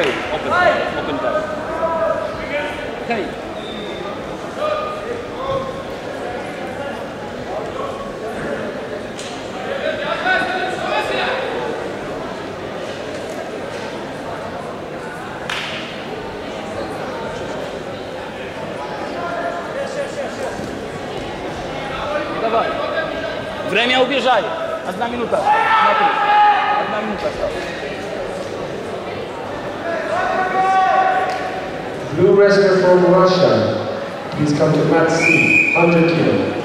Okay, open, open time. Hey. Dawaj. Время убежай. Одна минута. Смотри. Одна минута осталась. Blue wrestler from Russia. Please come to mat C, 100 kilo.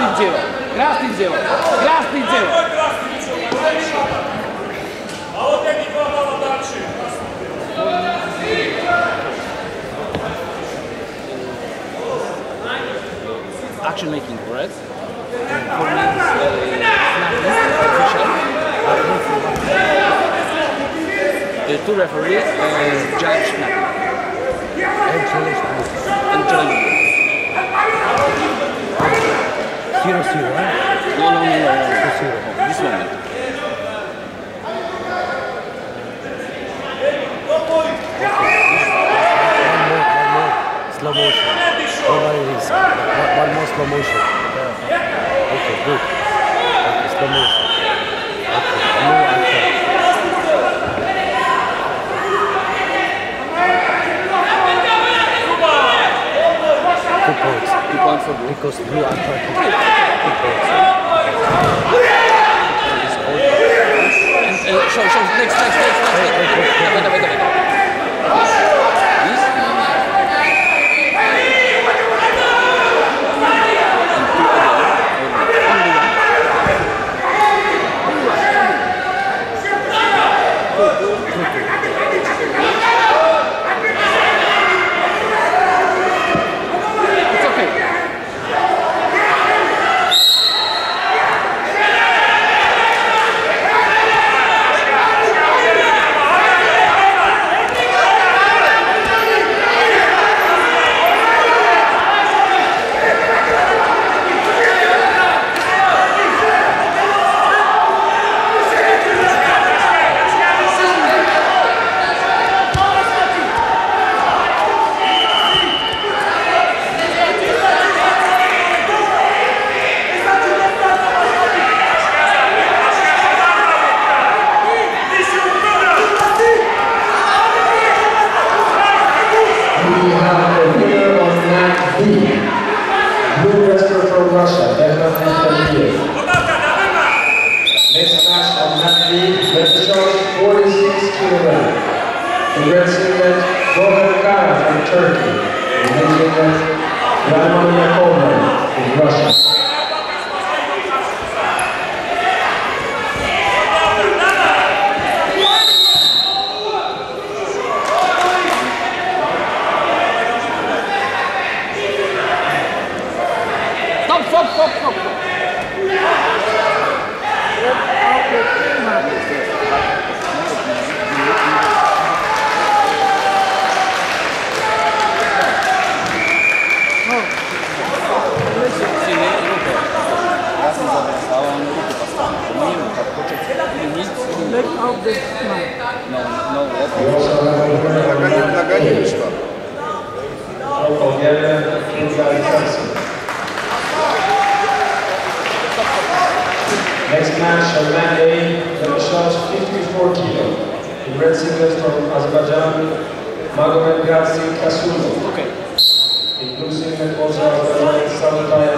Grastincevo, Grastincevo, Grastincevo. A ovdje mi dva malo dači. Action making, correct? The two referees are uh, judge snapping. And challenge. And challenge. Ciro, Ciro, né? Não, não, não. não. É Ciro. Isso mesmo. Slow motion. Nobody is. One more slow motion. Yeah. Okay, good. Okay, slow motion. Okay. Points. For blue. Because blue are trying Next match, Adnan A, in the shot 54 kilo. The red singlet from Azerbaijan, Magomed Gazi Kasulov. Okay. In blue singlet also Azerbaijan, Salutai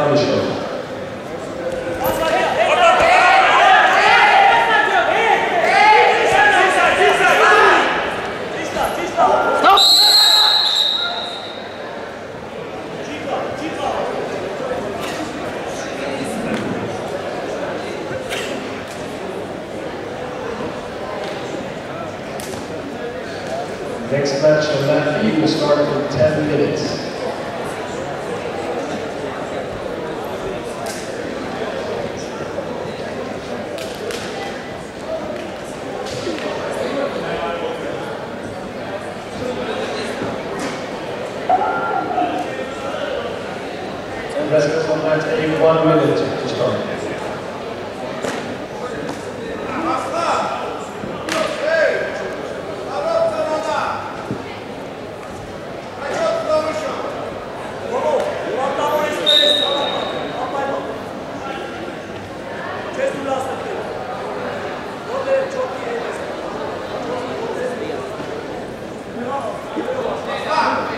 Vai.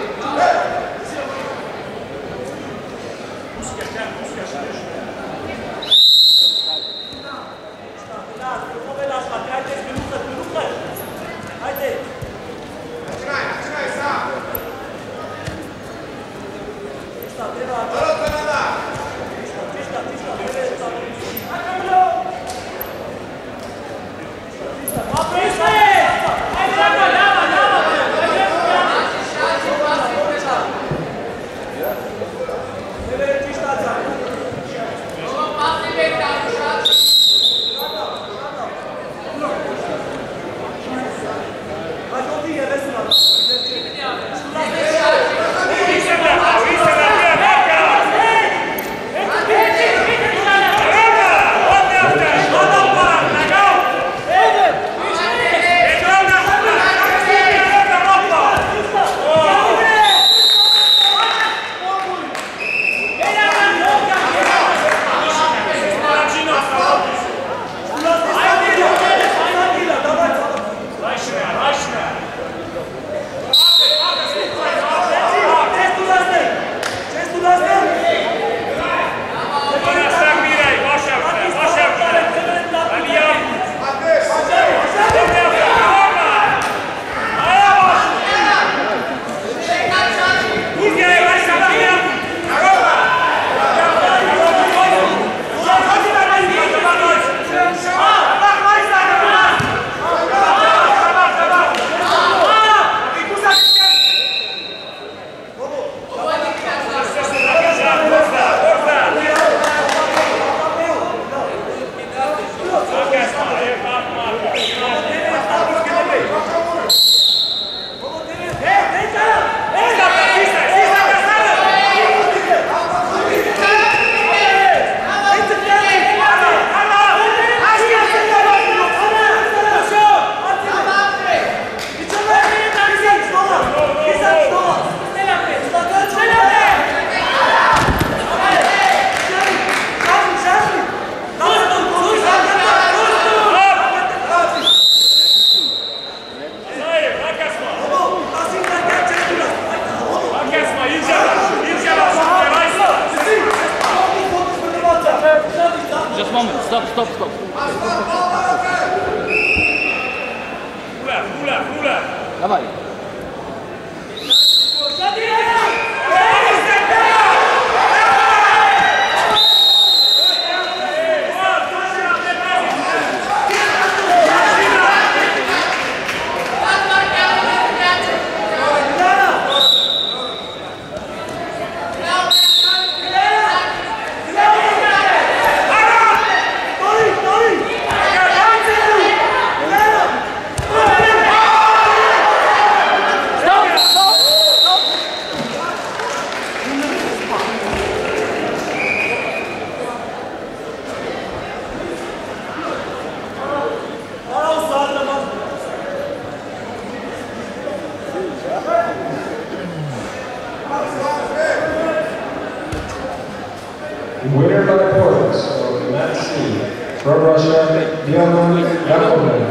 From Russia, Yakovlev.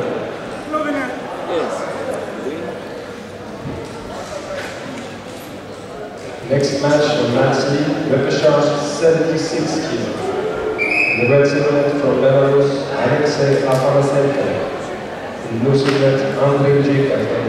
Jest. Next match from C. Repechage 76 kilo. The red singlet from Belarus, Alexei Afanasenko. In blue singlet, Andrei from